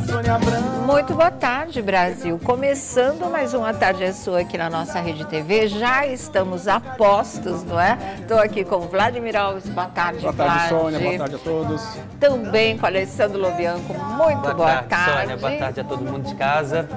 Sônia Abrão. Muito boa tarde, Brasil. Começando mais uma tarde é sua aqui na nossa Rede TV. Já estamos a postos, não é? Estou aqui com Vladimir Alves. Boa tarde, Boa tarde, Vlad. Sônia. Boa tarde a todos. Também com Alessandro Lobianco. Muito boa, boa tarde. Sônia. Boa tarde a todo mundo de casa.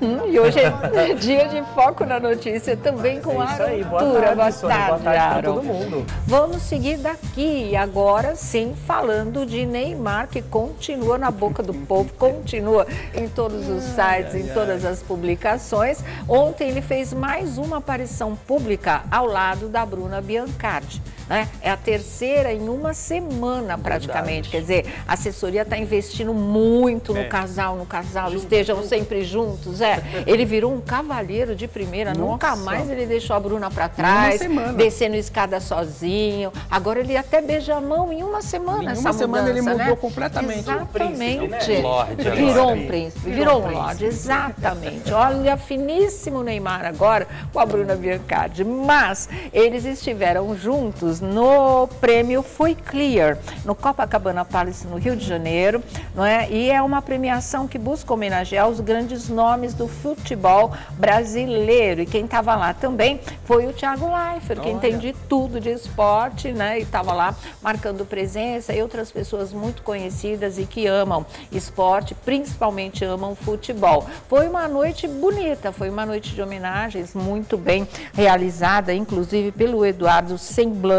Uhum, e hoje é dia de foco na notícia também com É a isso aí, boa tarde, boa Sônia, tarde, boa tarde todo mundo. Vamos seguir daqui, agora sim, falando de Neymar, que continua na boca do povo, continua em todos os sites, em todas as publicações. Ontem ele fez mais uma aparição pública ao lado da Bruna Biancardi. Né? É a terceira em uma semana, praticamente. Quer dizer, a assessoria está investindo muito no É. casal, no casal, estejam sempre juntos. É. Ele virou um cavalheiro de primeira, nunca Nossa. mais ele deixou a Bruna para trás, semana. descendo escada sozinho. Agora ele até beija a mão em uma semana. Em essa uma semana ele mudança, mudou né? completamente. Exatamente. Um príncipe, né? Lorde. Virou um príncipe, virou um príncipe. lorde, exatamente. Olha, finíssimo Neymar agora com a Bruna Biancardi. Mas eles estiveram juntos no prêmio Fui Clear, no Copacabana Palace, no Rio de Janeiro. Não é? E é uma premiação que busca homenagear os grandes nomes do futebol brasileiro. E quem estava lá também foi o Thiago Leifert, que entende tudo de esporte, né? E estava lá marcando presença e outras pessoas muito conhecidas e que amam esporte, principalmente amam futebol. Foi uma noite bonita, foi uma noite de homenagens muito bem realizada, inclusive pelo Eduardo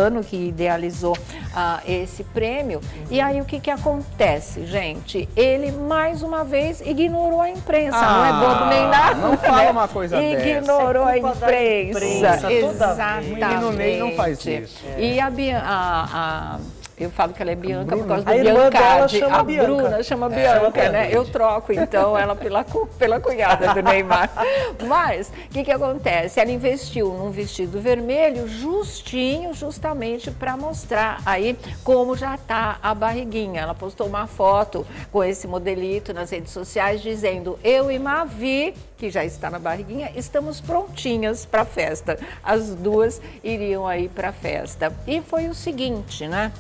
Semblano, que idealizou ah, esse prêmio. E aí o que, que acontece, gente? Ele mais uma vez ignorou a imprensa, não é Ah, bobo nem nada. não fala né? uma coisa dessa. Ignorou a É culpa da imprensa. imprensa. Exatamente. O menino Ney não faz isso. E a, a- a- eu falo que ela é Bianca por causa do A a Bianca. Bruna chama É, Bianca, chama né? Bianca. Eu troco, então, ela pela, pela cunhada do Neymar. Mas, o que, que acontece? Ela investiu num vestido vermelho justinho, justamente para mostrar aí como já está a barriguinha. Ela postou uma foto com esse modelito nas redes sociais dizendo, eu e Mavi, que já está na barriguinha, estamos prontinhas para a festa. As duas iriam aí para a festa. E foi o seguinte, né?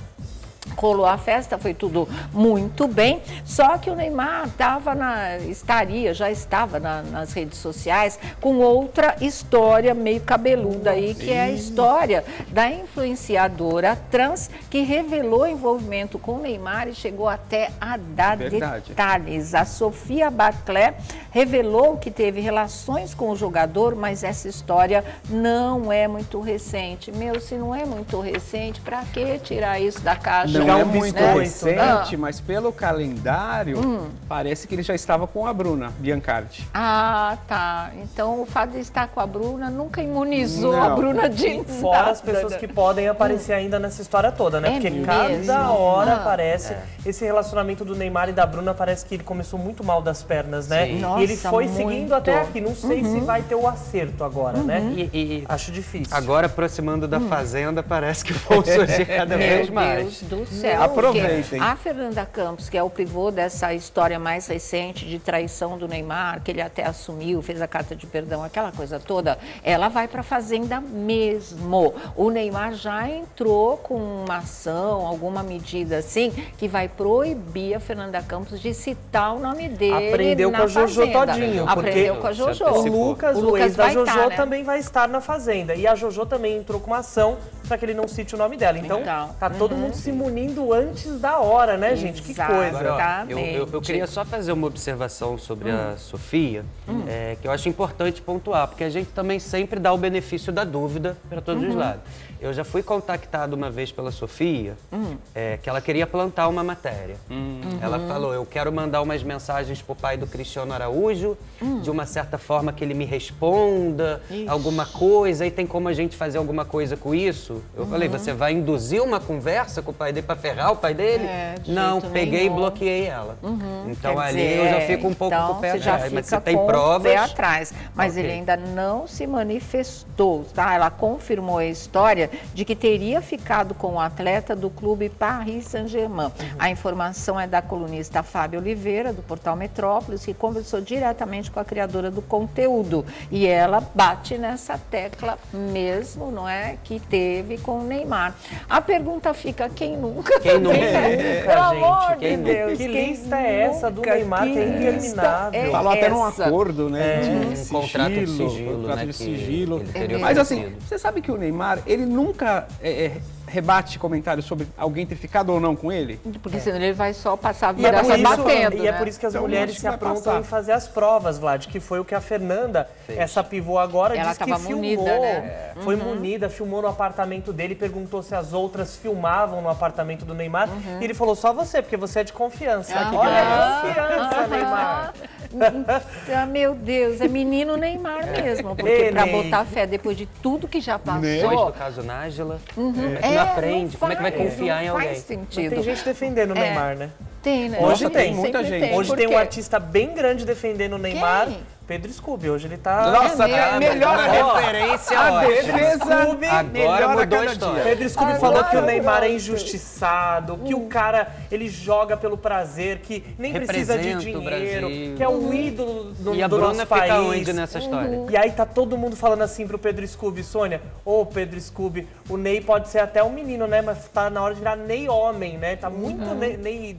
Rolou a festa, foi tudo muito bem, só que o Neymar tava na, estaria, já estava na- nas redes sociais com outra história meio cabeluda aí, que é a história da influenciadora trans que revelou envolvimento com o Neymar e chegou até a dar Verdade. detalhes. A Sofia Barclay revelou que teve relações com o jogador, mas essa história não é muito recente. Meu, se não é muito recente, para que tirar isso da caixa? Não Jogar é um muito biscoito, recente, né? mas pelo calendário, Hum. parece que ele já estava com a Bruna Biancardi. Ah, tá. Então o fato de estar com a Bruna nunca imunizou Não. a Bruna de Fora nada, as pessoas né? que podem aparecer ainda nessa história toda, né? É Porque mesmo? cada hora Ah. aparece esse relacionamento do Neymar e da Bruna, parece que ele começou muito mal das pernas, né? Sim. e ele Nossa, foi muito. seguindo até aqui. Não sei se vai ter o acerto agora, né? E, e Acho difícil. agora, aproximando da Fazenda, parece que vão surgir cada vez Meu mais. Deus do céu. Aproveitem. porque A Fernanda Campos, que é o pivô dessa história mais recente de traição do Neymar, que ele até assumiu, fez a carta de perdão, aquela coisa toda, ela vai para a Fazenda mesmo. O Neymar já entrou com uma ação, alguma medida assim, que vai proibir a Fernanda Campos de citar o nome dele. Aprendeu na com a Jojo Fazenda. todinho, Aprendeu porque com a Jojo. O. Lucas, O o, Lucas ex da vai Jojo, tá, né? também vai estar na Fazenda. E a Jojo também entrou com uma ação para que ele não cite o nome dela. Então, Então, tá todo mundo se munindo antes da hora, né, gente? Que coisa. Agora, ó, eu, eu- eu queria só fazer uma observação sobre a Sofia, é, que eu acho importante pontuar, porque a gente também sempre dá o benefício da dúvida para todos os lados. Eu já fui contactado uma vez pela Sofia, é, que ela queria plantar uma matéria. Ela falou, eu quero mandar umas mensagens pro pai do Cristiano Araújo, de uma certa forma que ele me responda alguma coisa, e tem como a gente fazer alguma coisa com isso? Eu falei, você vai induzir uma conversa com o pai dele para ferrar o pai dele? É, de Não, peguei e nenhum. bloqueei ela. Então Quer ali dizer, eu já fico um pouco então, com o pé você já atrás. Mas você tem provas. atrás. Mas Ok. ele ainda não se manifestou, tá? Ela confirmou a história de que teria ficado com o atleta do clube Paris Saint-Germain. A informação é da colunista Fábio Oliveira, do portal Metrópolis, que conversou diretamente com a criadora do conteúdo. E ela bate nessa tecla mesmo, não é? Que teve com o Neymar. A pergunta fica, quem nunca? Quem nunca? Pelo gente, amor de? Deus. Que quem lista é essa do nunca? Neymar que é lista interminável? é Falou até num acordo, né? de Um contrato de sigilo, contrato né, de sigilo. teria Mas assim, você sabe que o Neymar, ele nunca é, é, rebate comentários sobre alguém ter ficado ou não com ele? Porque senão ele vai só passar a E é, vida por isso, batendo, e é né? por isso que as Então, mulheres se aprontam em fazer as provas, Vlad, que foi o que a Fernanda, essa pivô agora, Ela disse que filmou. munida, né? Foi munida, filmou no apartamento dele, perguntou se as outras filmavam no apartamento do Neymar. E ele falou, só você, porque você é de confiança. Aham. Olha a confiança, Neymar. Ah, meu Deus, é menino Neymar mesmo. Porque Ei, pra Ney. botar fé depois de tudo que já passou. Depois do caso Nájila, é, não aprende. Como é que vai confiar não em alguém? Faz Mas sentido. tem gente defendendo o É. Neymar, né? Tem, né? Hoje Sempre tem, muita gente. Hoje Por tem um artista bem grande defendendo o Neymar, Quem? Pedro Scooby. Hoje ele tá... Nossa, tá melhor referência A defesa Scooby, Agora mudou a história. dia. Pedro Scooby Agora falou que o Neymar é injustiçado, que o cara ele joga pelo prazer, que nem precisa de dinheiro, que é o ídolo do, E a do Bruna nosso fica país. onde nessa história? E aí tá todo mundo falando assim pro Pedro Scooby, Sônia, ô Pedro Scooby, o Ney pode ser até um menino, né? Mas tá na hora de virar Ney homem, né? Tá muito Ney, Ney,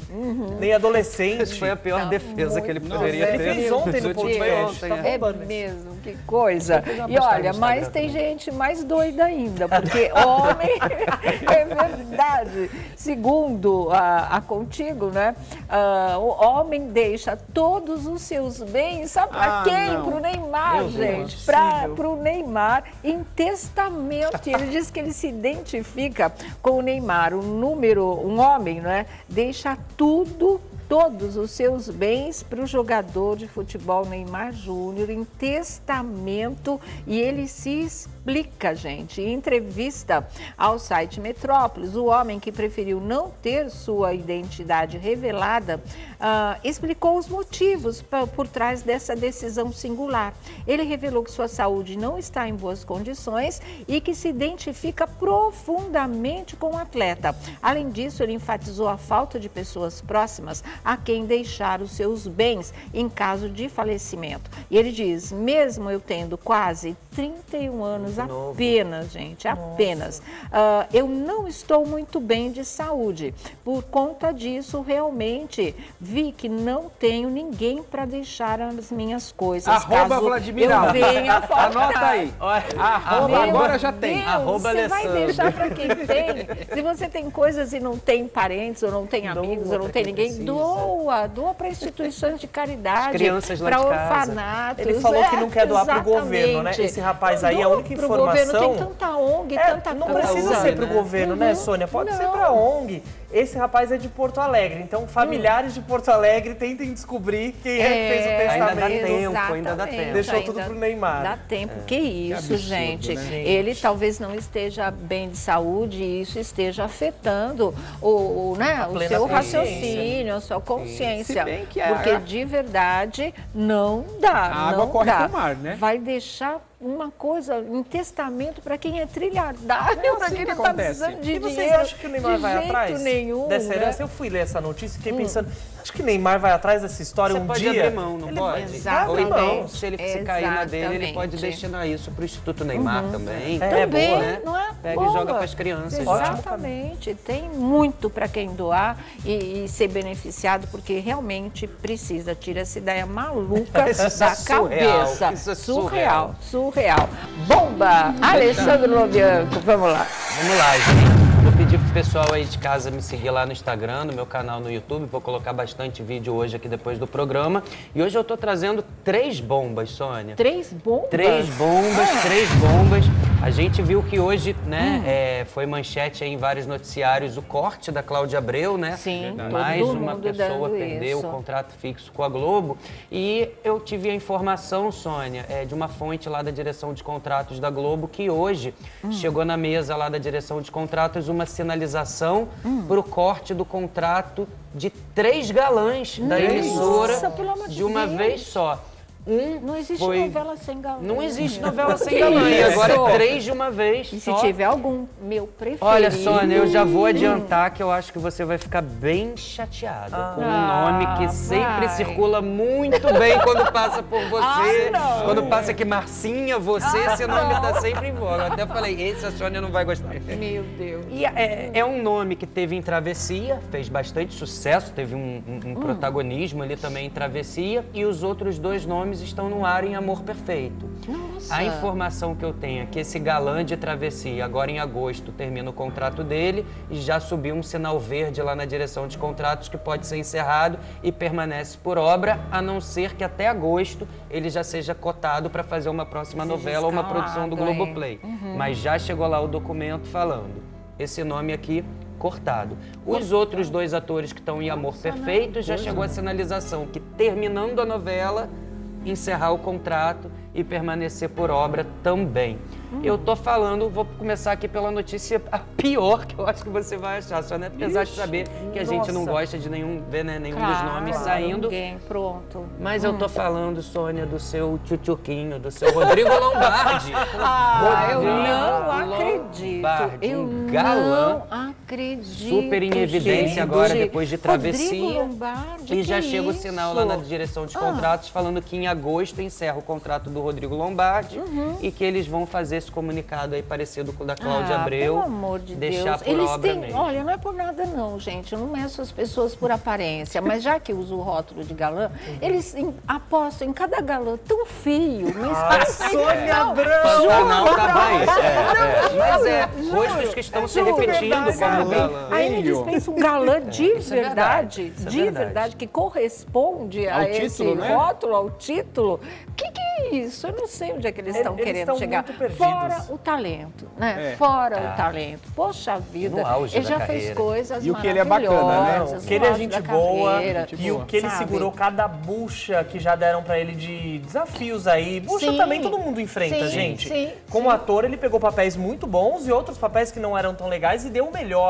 Ney adolescente. Essa foi a pior defesa que ele poderia ele ter. fez ontem no podcast, Tá é. Mesmo, que coisa. E olha, mas tem gente mais doida ainda, porque homem é verdade. Segundo a, a Contigo, né? ah, o homem deixa todos os seus bens, sabe para Ah, quem? não. Pro Neymar, Meu gente. Para pro Neymar em testamento. Ele diz que ele se identifica com o Neymar, um número, um homem, não é? Deixa tudo todos os seus bens para o jogador de futebol Neymar Júnior em testamento e ele se explica, gente. Em entrevista ao site Metrópolis, o homem que preferiu não ter sua identidade revelada ah, explicou os motivos por trás dessa decisão singular. Ele revelou que sua saúde não está em boas condições e que se identifica profundamente com o atleta. Além disso, ele enfatizou a falta de pessoas próximas a quem deixar os seus bens em caso de falecimento. E ele diz: mesmo eu tendo quase 31 anos novo. apenas, gente, apenas, ah, eu não estou muito bem de saúde. Por conta disso, realmente vi que não tenho ninguém para deixar as minhas coisas. Arroba caso Vladimir eu venha. Anota aí. Arroba Meu agora já tem. Deus, Arroba você vai Alessandro. deixar para quem tem. Se você tem coisas e não tem parentes, ou não tem Doa amigos, ou não pra tem ninguém, precisa. doa. Doa para instituições de caridade, crianças lá para de casa. orfanatos. Ele falou que É, não quer doar pro exatamente. governo, né? Esse rapaz aí, a Doa única pro governo, tem tanta ONG, É, tanta não coisa. precisa ser pro né? governo, né, Uhum. Sônia? Pode ser Não. pra ONG. Esse rapaz é de Porto Alegre, então familiares de Porto Alegre tentem descobrir quem é, fez o É, Ainda dá testamento. tempo, ainda dá exatamente, tempo. Deixou tudo ainda pro Neymar. Dá tempo. Que isso, absurdo, gente. né? Ele talvez não esteja bem de saúde e isso esteja afetando o, o, né, o seu consciência. raciocínio, a sua consciência. Se bem que a- Porque de verdade não dá. A água não corre dá. pro mar, né? Vai deixar uma coisa em testamento para quem é trilhardário, É assim para que quem não está acontece. precisando de E vocês dinheiro. acham que o Neymar vai atrás nenhum, dessa né? herança? Eu fui ler essa notícia e fiquei pensando, acho que Neymar vai atrás dessa história Você um pode dia? abrir mão, não Ele pode? vai- Ou Exatamente. então, se ele se cair na dele, ele pode Exatamente. destinar isso pro Instituto Neymar também. É, Também, boa, né? não é? Pega boa. e joga pras crianças. Exatamente. Tem muito para quem doar e, e ser beneficiado, porque realmente precisa. Tira essa ideia maluca Isso é da surreal, cabeça. isso é surreal, surreal. Bomba! Alessandro Lobianco, vamos lá. Vamos lá, gente. Vou pedir pro pessoal aí de casa me seguir lá no Instagram, no meu canal no YouTube. Vou colocar bastante vídeo hoje aqui depois do programa. E hoje eu tô trazendo três bombas, Sônia. Três bombas? Três bombas, três bombas. A gente viu que hoje, né, é, foi manchete aí em vários noticiários o corte da Cláudia Abreu, né? Sim, todo Mais uma mundo pessoa perdeu isso. o contrato fixo com a Globo. E eu tive a informação, Sônia, é, de uma fonte lá da direção de contratos da Globo que hoje Hum. chegou na mesa lá da direção de contratos uma sinalização Hum. para o corte do contrato de três galãs da Nossa, emissora de uma Deus. vez só. Um Não existe foi... novela sem galã. Não existe novela sem galã. E agora três de uma vez. E se só. tiver algum, meu preferido. Olha, Sônia, eu já vou adiantar que eu acho que você vai ficar bem chateada com um Ah, nome que sempre vai. circula muito bem quando passa por você. Ah, não. quando passa aqui Marcinha, você, esse nome tá sempre em voga. Eu até falei, esse a Sônia não vai gostar. Meu Deus. E é, é um nome que teve em Travessia, fez bastante sucesso, teve um, um- um protagonismo ali também em Travessia, e os outros dois nomes estão no ar em Amor Perfeito. Nossa. A informação que eu tenho é que esse galã de Travessia, agora em agosto, termina o contrato dele e já subiu um sinal verde lá na direção de contratos que pode ser encerrado e permanece por obra, a não ser que até agosto ele já seja cotado para fazer uma próxima Seja novela ou uma produção do. Globoplay. Mas já chegou lá o documento falando esse nome aqui cortado. Os outros dois atores que estão em Amor Perfeito já chegou a sinalização que terminando a novela encerrar o contrato e permanecer por obra também. Eu tô falando, vou começar aqui pela notícia a pior que eu acho que você vai achar, só né? apesar de saber que a gente não gosta de nenhum ver né, nenhum dos Claro, nomes saindo. Ninguém, pronto. Mas eu tô falando, Sônia, do seu tchutchuquinho, do seu Rodrigo Lombardi. Ah, eu Rodrigo não acredito. Lombardi, Eu um galã não acredito. Super em evidência gente. agora, depois de Rodrigo travessia. Lombardi, E já chega o isso? sinal lá na direção de Ah. contratos falando que em agosto encerra o contrato do Rodrigo Lombardi Uhum. e que eles vão fazer esse comunicado aí parecido com o da Cláudia ah, Abreu. Pelo amor de deixar Deus. por Eles obra têm, mesmo. olha, não é por nada não, gente. Eu não meço as pessoas por aparência, mas já que uso o rótulo de galã, eles em- apostam em cada galã tão feio, mas tão feio. Sônia Não, Abrão! Pantanal tá você. É, é. Mas é, rostos que estão se repetindo como galã. Aí eles pensam um galã de é verdade, é de verdade. verdade, que corresponde Ao a título, esse né? rótulo, ao título. O que, que é isso? Eu não sei onde é que eles estão querendo chegar. Fora o talento, né? É. Fora o talento. Poxa vida, No auge ele da já carreira. fez coisas E o que ele é bacana, né? O que ele é gente boa e o que ele segurou cada bucha que já deram pra ele de desafios aí. Bucha Sim. também todo mundo enfrenta, Sim, gente. sim, Como sim. ator, ele pegou papéis muito bons e outros papéis que não eram tão legais e deu o melhor.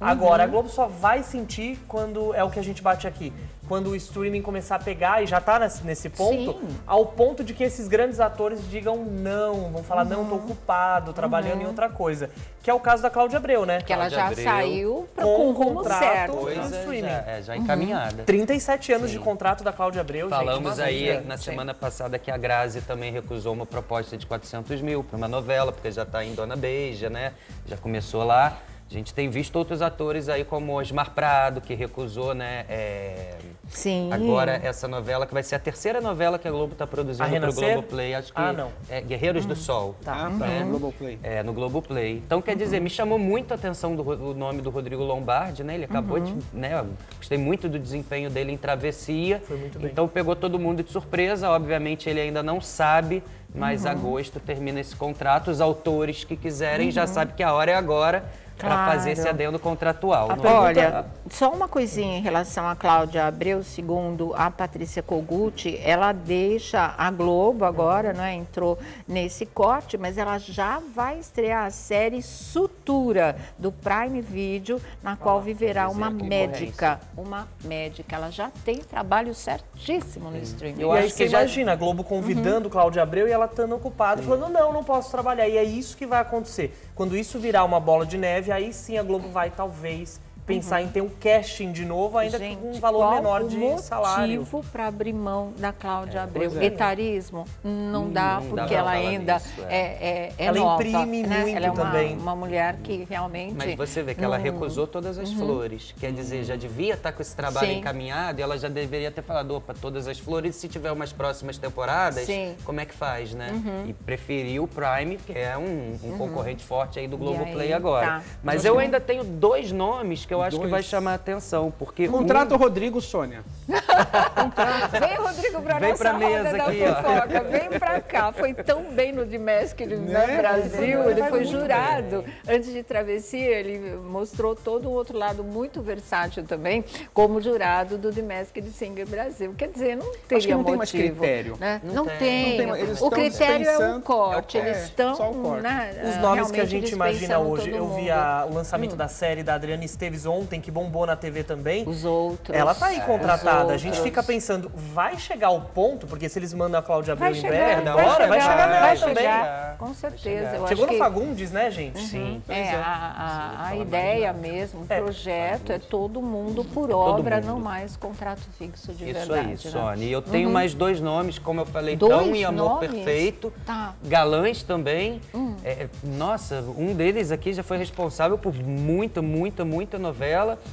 Agora, a Uhum. Globo só vai sentir quando é o que a gente bate aqui. Quando o streaming começar a pegar, e já tá nesse, nesse ponto, Sim. ao ponto de que esses grandes atores digam não, vão falar, não, tô Uhum. ocupado, trabalhando em outra coisa. Que é o caso da Cláudia Abreu, né? Que ela já Cláudia Abreu, saiu pra, com com o um rumo contrato, certo. Coisa Coisa streaming. já, é, já encaminhada. 37 anos de contrato da Cláudia Abreu, gente. Falamos uma aí vida. na sim. semana passada que a Grazi também recusou uma proposta de 400 mil para uma novela, porque já está em Dona Beija, né? Já começou lá. A gente tem visto outros atores aí como Osmar Prado, que recusou, né? é, Sim. Agora essa novela, que vai ser a terceira novela que a Globo está produzindo para o? Globoplay. Acho que Ah, não. é Guerreiros do Sol. Ah, tá. né? Globoplay. É, no Globoplay. Então, quer dizer, me chamou muito a atenção do, o nome do Rodrigo Lombardi, né? Ele acabou de, né? Gostei muito do desempenho dele em Travessia. Foi muito bem. Então, pegou todo mundo de surpresa. Obviamente, ele ainda não sabe, mas agosto termina esse contrato. Os autores que quiserem já sabem que a hora é agora para Claro. fazer esse adendo contratual. Não é? Olha, só uma coisinha em relação a Cláudia Abreu, segundo a Patrícia Kogut, ela deixa a Globo agora, né? Entrou nesse corte, mas ela já vai estrear a série Sutura do Prime Video, na qual viverá quer dizer, uma médica. Uma médica. Ela já tem trabalho certíssimo no streaming. Eu e aí acho você que já- imagina a Globo convidando Cláudia Abreu e ela estando ocupada, falando, não, não posso trabalhar. E é isso que vai acontecer. Quando isso virar uma bola de neve, aí sim a Globo vai, talvez, pensar em ter um casting de novo, ainda Gente, com um valor qual menor o de salário. motivo para abrir mão da Cláudia Abreu? pois é. Etarismo? Não dá, não dá porque pra ela ainda nisso, é, é, é Ela nova, imprime né? muito Ela é uma, também. uma mulher que realmente... Mas você vê que ela recusou todas as flores. Quer dizer, já devia estar com esse trabalho Sim. encaminhado e ela já deveria ter falado, opa, todas as flores, se tiver umas próximas temporadas, Sim. como é que faz, né? E preferiu o Prime, que é um, um concorrente forte aí do Globoplay aí, agora. tá. Mas eu ainda tenho dois nomes que eu acho que vai chamar a atenção, porque um- Contrata o Rodrigo, Sônia. Vem, Rodrigo, pra Vem nossa pra roda mesa da aqui, ó. fofoca. Vem pra cá. Foi tão bem no Dimask né, Né? Brasil. Ele foi jurado. Antes de Travessia, ele mostrou todo um outro lado muito versátil também, como jurado do Dimask de Singer Brasil. Quer dizer, não teria que não tem mais motivo, critério. né? Não Não, tem. tem. Não tem o critério é dispensando- corte. É Eles estão, só o corte. né, Os nomes que a gente imagina hoje, eu vi a- o lançamento da série da Adriana Esteves ontem, que bombou na TV também. Os outros. Ela tá aí contratada. Os A gente fica pensando, vai chegar ao ponto, porque se eles mandam a Cláudia Abreu Vai em chegar, breve, da vai hora, vai chegar, nela vai também. chegar, Com certeza. Eu Chegou acho no que Fagundes, né, gente? Sim. É, a, a- a ideia mesmo, o É. projeto é todo mundo por obra, mundo. não mais contrato fixo de Isso verdade. aí, né? Sônia. E eu tenho mais dois nomes, como eu falei, Dois Tão e Amor nomes? Perfeito. Tá. Galãs também. É, nossa, um deles aqui já foi responsável por muita, muita, muita novela.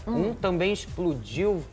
Um também explodiu,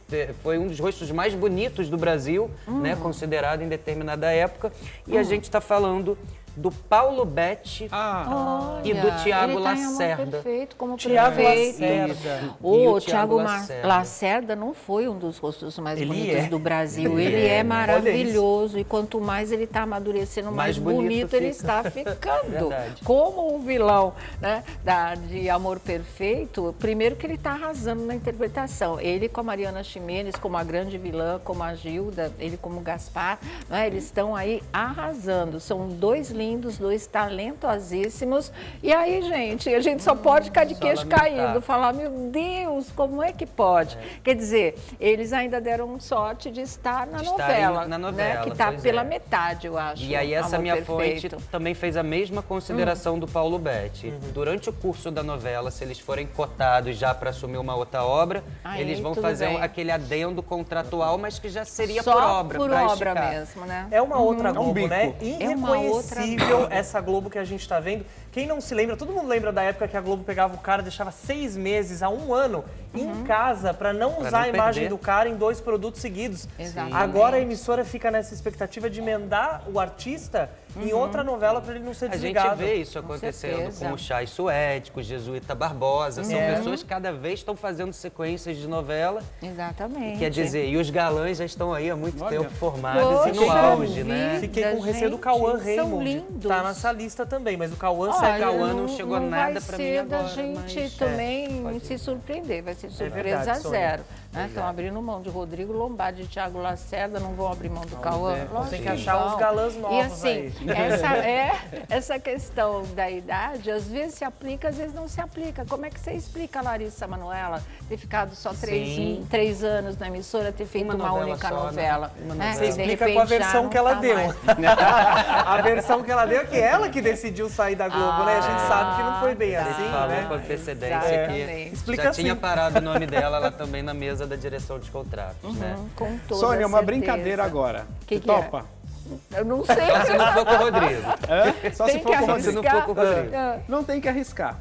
foi um dos rostos mais bonitos do Brasil, né? Considerado em determinada época. E a gente está falando do Paulo Betti Ah, e do Tiago tá Lacerda. Perfeito, como Tiago. Lacerda. E O o Tiago Thiago Lacerda. Lacerda. não foi um dos rostos mais Ele bonitos é. do Brasil. Ele Ele, é, é, né? maravilhoso. E quanto mais ele está amadurecendo, mais, Mais bonito bonito, ele está ficando. Como o vilão né, da, de Amor Perfeito, primeiro que ele está arrasando na interpretação. Ele com a Mariana Ximenes, como a grande vilã, como a Gilda, ele como Gaspar, né, eles estão aí arrasando. São dois lindos, dois talentosíssimos. E aí, gente, a gente só pode ficar de queixo caído, falar, meu Deus, como é que pode? Quer dizer, eles ainda deram sorte de estar na De novela, na né, novela, que está pela é. metade, eu acho. E aí essa minha Perfeito. fonte também fez a mesma consideração do Paulo Betti. Durante o curso da novela, se eles forem cotados já para assumir uma outra obra, Aí, eles vão fazer bem. aquele adendo contratual, mas que já seria Só por obra. por obra esticar. mesmo, né? É uma outra É um Globo, bico. né? É uma outra Essa Globo que a gente tá vendo. Quem não se lembra, todo mundo lembra da época que a Globo pegava o cara, deixava seis meses a um ano Uhum. em casa para não Pra usar não a imagem perder. do cara em dois produtos seguidos. Exatamente. Agora a emissora fica nessa expectativa de emendar o artista em outra novela para ele não ser A gente desligado. vê isso acontecendo certeza. com o Chai Suede, com o Jesuíta Barbosa. São É. pessoas que cada vez estão fazendo sequências de novela. Exatamente. Quer dizer, e os galãs já estão aí há muito Olha. tempo formados e no Poxa auge, né? vida. Fiquei com receio do Cauã são Raymond. lindos. Tá nessa lista também, mas o Cauã Olha, Cauã não chegou não nada vai pra mim ser da agora, gente mas, também pode se surpreender, vai ser surpresa verdade, Sônia. zero. Estão abrindo mão de Rodrigo Lombardi e Thiago Lacerda, não vão abrir mão do Cauã. é. Lógico Tem que achar os galãs E novos assim, aí. essa, é, essa questão da idade, às vezes se aplica, às vezes não se aplica. Como é que você explica Larissa Manoela ter ficado só três, Sim. três anos na emissora, ter feito Uma uma, única só, né? novela? Uma né? novela. Você de explica com a versão não que ela tá deu. a versão que ela deu é que ela que decidiu sair da Globo, né? A gente Ah, sabe que não foi bem assim, falou né? com antecedência Exatamente. que Explica já assim. tinha parado o nome dela lá também na mesa da direção de contratos, né? Com toda Sônia, uma certeza. brincadeira agora. Que que é? topa? Eu não sei. Só se não for com o Rodrigo. Hã? Só se Tem for que com o Só se for com o Rodrigo. Não tem que arriscar.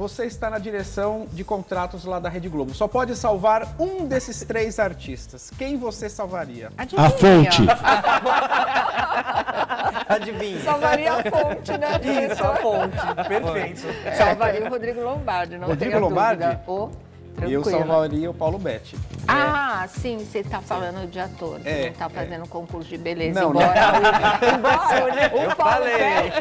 Você está na direção de contratos lá da Rede Globo. Só pode salvar um desses três artistas. Quem você salvaria? Adivinha? A fonte. Adivinha. Salvaria a fonte, né? Isso, a fonte. Perfeito. Salvaria o Rodrigo Lombardi, não Rodrigo tenha Lombardi? Dúvida. Ô, Eu tranquilo. salvaria o Paulo Betti. Ah, sim, você está falando de ator. Você É, não está fazendo concurso de beleza. Não, embora o, embora o, o Paulo falei. Betti,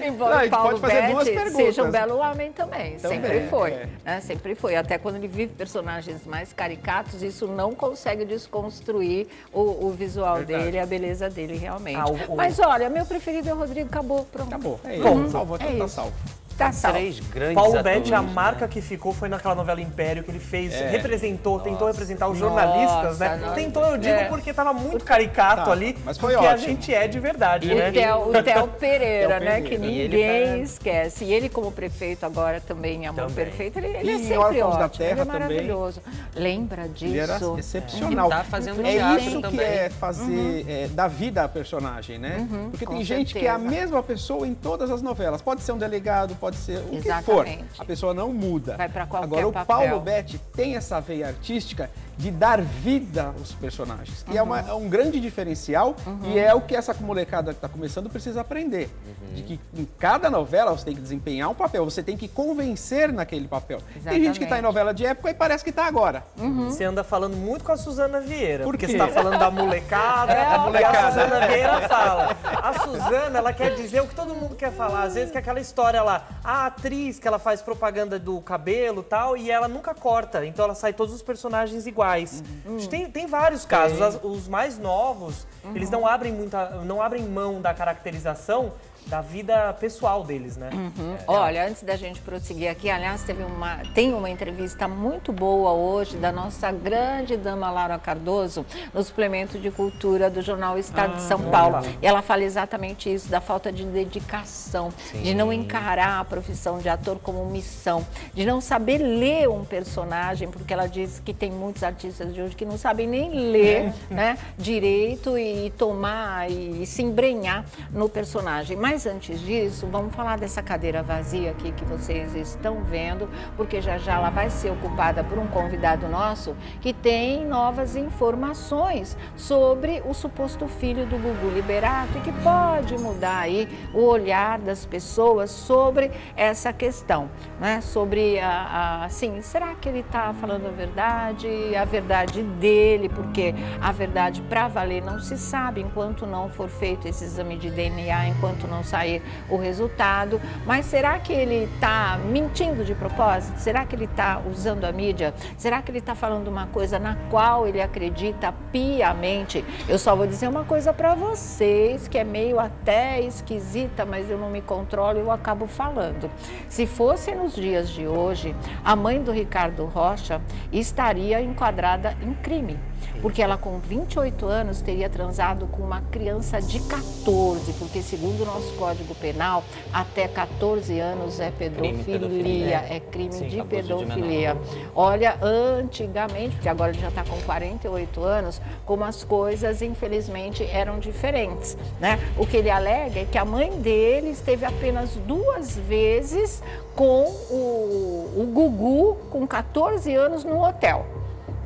não, embora Não, o Paulo Betti seja um belo homem também. Também, sempre foi. é. né? Sempre foi. Até quando ele vive personagens mais caricatos, isso não consegue desconstruir o, o visual Verdade. dele, a beleza dele realmente. Ah, o- Mas olha, meu preferido é o Rodrigo, acabou, pronto. Acabou. É isso. Salvou, então é tá salvo. Tá salvo. Três grandes Paulo Betti, a né? marca que ficou foi naquela novela Império que ele fez, É. representou, tentou representar os Nossa, jornalistas, né? nossa. Tentou, eu digo, É. porque tava muito caricato Tá, ali, mas foi porque a ótimo. gente é de verdade, O né? Theo, o Theo Pereira, né? Que. E ninguém tá- esquece. E ele, como prefeito agora também em Amor Também. Perfeito, ele, ele E é em sempre Órfãos da ótimo. ele é Terra também. maravilhoso. Lembra disso? Ele era excepcional. E tá fazendo é isso que também. é fazer, é, dar vida à personagem, né? Porque Uhum. com tem gente que é a certeza. mesma pessoa em todas as novelas. Pode ser um delegado, pode ser o que Exatamente. for. A pessoa não muda. Vai pra qualquer Agora, o papel. Paulo Betti tem essa veia artística de dar vida aos personagens, que é, uma- Uhum. é um grande diferencial e é o que essa molecada que está começando precisa aprender. De que em cada novela você tem que desempenhar um papel, você tem que convencer naquele papel. Tem gente que está em Exatamente. novela de época e parece que está agora. Você anda falando muito com a Suzana Vieira. Por porque quê? você tá falando da molecada, É, a a molecada. Suzana Vieira fala. A Suzana, ela quer dizer o que todo mundo quer falar. Às vezes que é aquela história lá, a atriz que ela faz propaganda do cabelo e tal, e ela nunca corta. Então ela sai todos os personagens iguais. Uhum. Tem, tem vários casos. As- os mais novos, eles não abrem muita. não abrem mão da caracterização. Da vida pessoal deles, né? Uhum. Olha, antes da gente prosseguir aqui, aliás, teve uma, tem uma entrevista muito boa hoje da nossa grande dama Laura Cardoso no suplemento de cultura do jornal Estado Ah, de São boa. Paulo. E ela fala exatamente isso, da falta de dedicação, de não encarar a profissão de ator como missão, de não saber ler um personagem, porque ela diz que tem muitos artistas de hoje que não sabem nem ler né, direito e tomar e se embrenhar no personagem. Mas antes disso, vamos falar dessa cadeira vazia aqui que vocês estão vendo, porque já já ela vai ser ocupada por um convidado nosso que tem novas informações sobre o suposto filho do Gugu Liberato e que pode mudar aí o olhar das pessoas sobre essa questão, né? Sobre a, a assim, será que ele está falando a verdade, a verdade dele, porque a verdade para valer não se sabe enquanto não for feito esse exame de DNA, enquanto não sair o resultado. Mas será que ele está mentindo de propósito? Será que ele está usando a mídia? Será que ele está falando uma coisa na qual ele acredita piamente? Eu só vou dizer uma coisa para vocês, que é meio até esquisita, mas eu não me controlo e eu acabo falando. Se fosse nos dias de hoje, a mãe do Ricardo Rocha estaria enquadrada em crime. Porque ela, com 28 anos, teria transado com uma criança de 14, porque, segundo o nosso Código Penal, até 14 anos é pedofilia, pedofilia. é crime Sim, de abuso de pedofilia. Olha, antigamente, porque agora ele já está com 48 anos, como as coisas, infelizmente, eram diferentes. Né? O que ele alega é que a mãe dele esteve apenas duas vezes com o, o Gugu, com 14 anos, no hotel.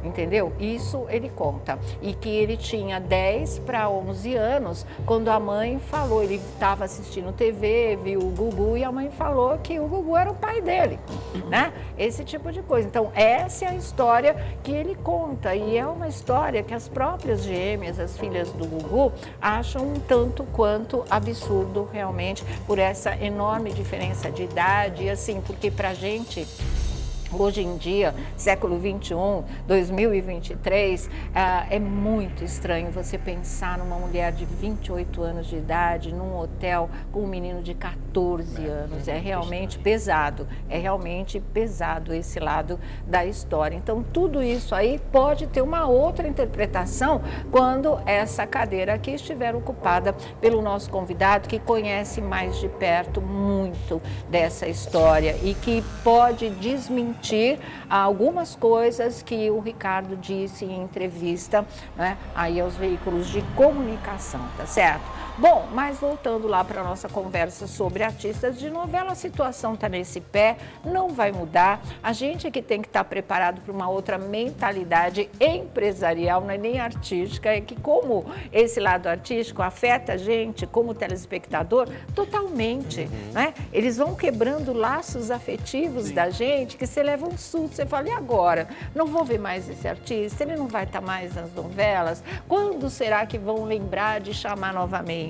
Entendeu? Isso ele conta. E que ele tinha 10 para 11 anos quando a mãe falou. Ele estava assistindo TV, viu o Gugu e a mãe falou que o Gugu era o pai dele. Né? Esse tipo de coisa. Então, essa é a história que ele conta. E é uma história que as próprias gêmeas, as filhas do Gugu, acham um tanto quanto absurdo realmente por essa enorme diferença de idade. E assim, porque pra gente. Hoje em dia, século 21, 2023, ah, é muito estranho você pensar numa mulher de 28 anos de idade num hotel com um menino de 14 anos. É realmente pesado, é realmente pesado esse lado da história. Então, tudo isso aí pode ter uma outra interpretação quando essa cadeira aqui estiver ocupada pelo nosso convidado que conhece mais de perto muito dessa história e que pode desmentir algumas coisas que o Ricardo disse em entrevista né, aí aos veículos de comunicação, tá certo? Bom, mas voltando lá para a nossa conversa sobre artistas de novela, a situação está nesse pé, não vai mudar. A gente é que tem que estar tá preparado para uma outra mentalidade empresarial, não é nem artística, é que como esse lado artístico afeta a gente como telespectador totalmente, Uhum. né? Eles vão quebrando laços afetivos da gente que você leva um susto, você fala, e agora? Não vou ver mais esse artista, ele não vai estar mais nas novelas? Quando será que vão lembrar de chamar novamente?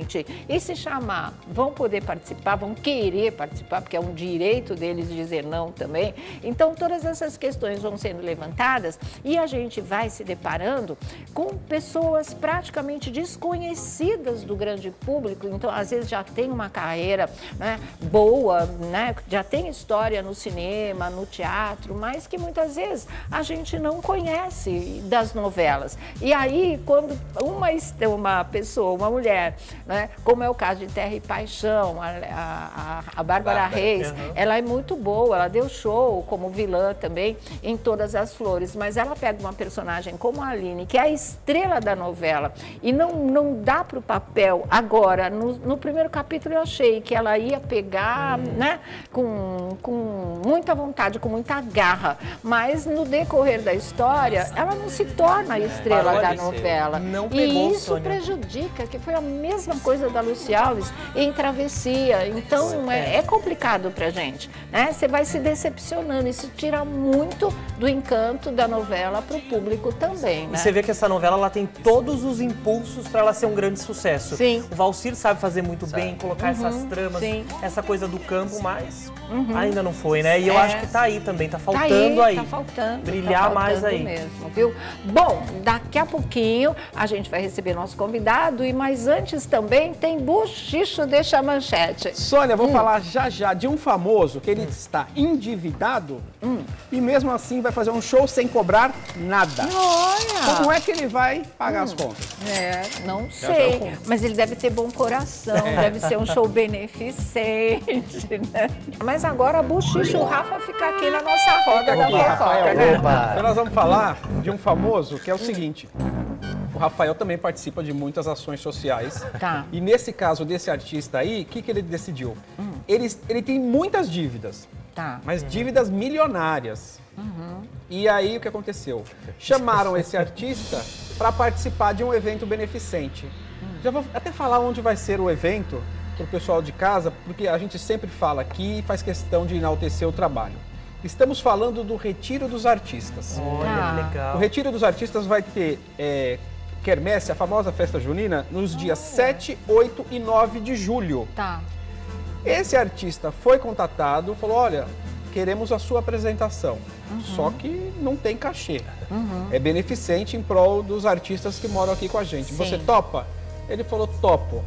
E se chamar, vão poder participar, vão querer participar, porque é um direito deles dizer não também. Então, todas essas questões vão sendo levantadas e a gente vai se deparando com pessoas praticamente desconhecidas do grande público. Então, às vezes já tem uma carreira né, boa, né, já tem história no cinema, no teatro, mas que muitas vezes a gente não conhece das novelas. E aí, quando uma, uma pessoa, uma mulher, né, como é o caso de Terra e Paixão, a, a, a Bárbara Bárbara, Reis, uhum. ela é muito boa, ela deu show como vilã também em Todas as Flores, mas ela pega uma personagem como a Aline, que é a estrela da novela, e não, não dá para o papel. Agora, no, no primeiro capítulo eu achei que ela ia pegar né, com, com muita vontade, com muita garra, mas no decorrer da história, ela não se torna a estrela Parou da novela. Não pegou, e isso Sônia. prejudica, que foi a mesma coisa da Luci Alves em Travessia. Então é, é complicado pra gente, né? Você vai se decepcionando, isso tira muito do encanto da novela pro público também, E né? você vê que essa novela ela tem todos os impulsos para ela ser um grande sucesso. Sim. O Valcir sabe fazer muito bem, colocar essas tramas, sim. essa coisa do campo, mas ainda não foi, né? E eu É. acho que tá aí também, tá Tá faltando aí. Tá faltando. Brilhar tá mais faltando aí. mesmo, viu? Bom, daqui a pouquinho a gente vai receber nosso convidado, e mas antes também tem buchicho deixa a manchete. Sônia, vou falar já já de um famoso que ele está endividado e mesmo assim vai fazer um show sem cobrar nada. Olha! Como é que ele vai pagar as contas? É, não já sei. conto. Mas ele deve ter bom coração, deve ser um show beneficente, né? Mas agora, buchicho, o Rafa fica aqui na nossa roda da fofoca, Rafael. né? Opa. Então nós vamos falar de um famoso que é o seguinte. O Rafael também participa de muitas ações sociais. Tá. E nesse caso desse artista aí, o que, que ele decidiu? Ele, ele tem muitas dívidas. Tá. Mas dívidas milionárias. E aí o que aconteceu? Chamaram esse artista para participar de um evento beneficente. Já vou até falar onde vai ser o evento para o pessoal de casa, porque a gente sempre fala aqui e faz questão de enaltecer o trabalho. Estamos falando do Retiro dos Artistas. Olha, Tá. que O legal. Retiro dos Artistas vai ter é, quermesse, a famosa festa junina, nos dias 7, 8 e 9 de julho. Tá. Esse artista foi contatado, falou: olha, queremos a sua apresentação. Só que não tem cachê. É beneficente em prol dos artistas que moram aqui com a gente. Sim. Você topa? Ele falou: topo.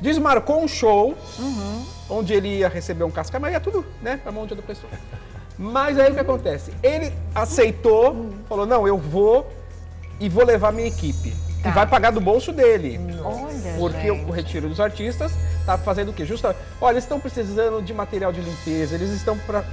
Desmarcou um show onde ele ia receber um cascai, mas ia tudo, né, pra mão de outra pessoa. Mas aí o que acontece? Ele aceitou, falou: não, eu vou e vou levar minha equipe. Tá. E vai pagar do bolso dele. Olha, Porque gente. o retiro dos artistas está fazendo o quê? Justa, olha, eles estão precisando de material de limpeza, eles estão para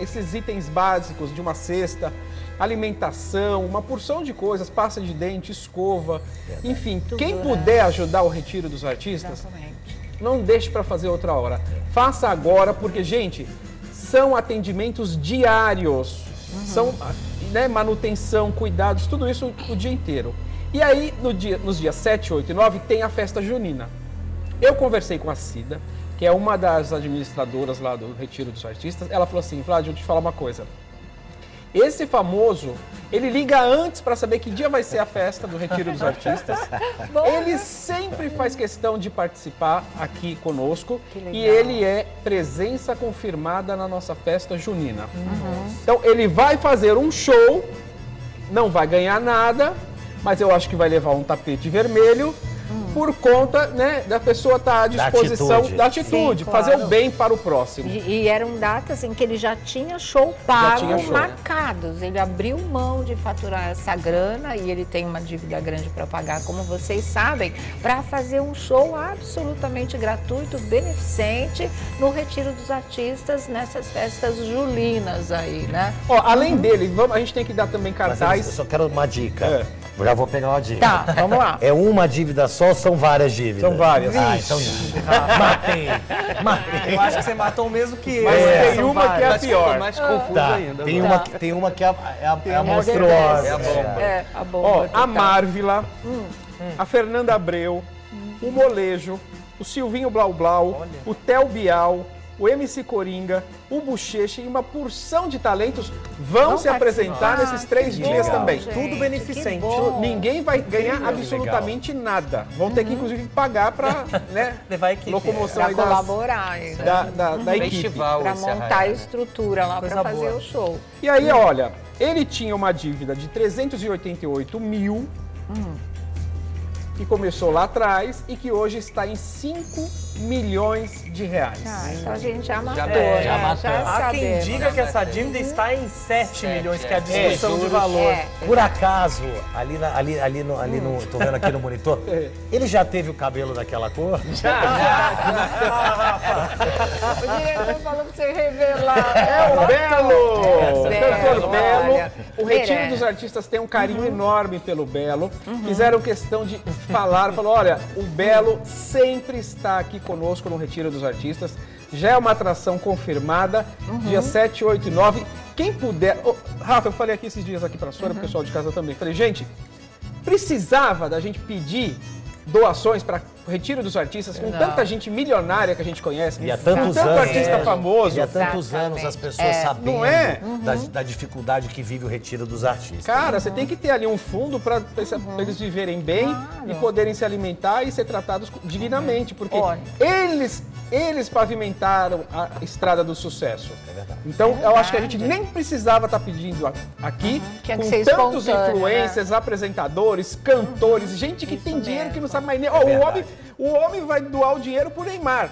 esses itens básicos de uma cesta, alimentação, uma porção de coisas, pasta de dente, escova, enfim, quem né? puder ajudar o retiro dos artistas, Exatamente. não deixe para fazer outra hora. Faça agora, porque, gente, são atendimentos diários. São né, manutenção, cuidados, tudo isso o dia inteiro. E aí, no dia, nos dias 7, 8 e 9, tem a festa junina. Eu conversei com a Cida, que é uma das administradoras lá do Retiro dos Artistas. Ela falou assim, Flávio, deixa eu te falar uma coisa. Esse famoso, ele liga antes para saber que dia vai ser a festa do Retiro dos Artistas. ele sempre faz questão de participar aqui conosco e ele é presença confirmada na nossa festa junina. Então ele vai fazer um show, não vai ganhar nada, mas eu acho que vai levar um tapete vermelho. Por conta né, da pessoa estar à Da disposição atitude. da atitude, Sim, fazer claro. o bem para o próximo. E, e eram datas em que ele já tinha show pago, tinha show. marcados. Ele abriu mão de faturar essa grana e ele tem uma dívida grande para pagar, como vocês sabem, para fazer um show absolutamente gratuito, beneficente, no Retiro dos Artistas, nessas festas julinas aí, né? Ó, além dele, vamos, a gente tem que dar também Mas cartaz. eu só quero uma dica. É. Já vou pegar uma dica. Tá, vamos lá. É uma dívida só ou são várias dívidas? São várias. Ah, então matei. Matei. Eu acho que você matou o mesmo que eu. Mas É, tem uma que é a várias. Ficou pior. mais confuso Tá, ainda. tem, vai. uma, que- tem uma que é a, é a, é a a monstruosa. É a bomba. É, a bomba. Ó, a. Marvila, a Fernanda Abreu, o Molejo, o Silvinho Blau Blau, o Theo Bial, o MC Coringa, o Bochecha e uma porção de talentos vão, Vão se apresentar nesses três dias legal. também. Gente, Tudo beneficente. Ninguém vai ganhar absolutamente nada. Vão ter que, inclusive, pagar para né, Levar equipe. locomoção Pra das- colaborar, né? da, da, da equipe. Festival Pra esse montar a estrutura lá para fazer boa. o show. E aí, olha, ele tinha uma dívida de 388 mil, que começou lá atrás e que hoje está em 5 milhões de reais. Ah, então a gente já matou, Já- né? já matou. Já Há quem diga que essa dívida está em 7 Sete, milhões, é. que é a discussão É, de valor. É, Por acaso, ali, na- ali, ali, no, ali no. Tô vendo aqui no monitor. Ele já teve o cabelo daquela cor? o diretor falou pra você revelar. É o Belo! É, O Belo, O Retiro dos Artistas tem um carinho enorme pelo Belo. Fizeram questão de falar, falou, olha, o Belo sempre está aqui conosco no Retiro dos Artistas. Já é uma atração confirmada, dia 7, 8 e 9. Quem puder... Ô, Rafa, eu falei aqui esses dias aqui para a Sônia, pro pessoal de casa também. Falei, gente, precisava da gente pedir doações para Retiro dos Artistas com Não. tanta gente milionária que a gente conhece, E há com tantos tanto anos. artista é, famoso. E há tantos Exatamente. anos as pessoas É. sabendo Não é? da, da dificuldade que vive o retiro dos artistas. Cara, você tem que ter ali um fundo para eles viverem bem Claro. e poderem se alimentar e ser tratados dignamente, porque Olha. eles eles pavimentaram a estrada do sucesso. É verdade. Então, eu acho que a gente Verdade. nem precisava estar pedindo a- aqui que com ser tantos né? influencers, apresentadores, cantores, gente que tem Isso dinheiro que não mesmo. sabe mais nem. Ó, o verdade. homem o homem vai doar o dinheiro pro Neymar.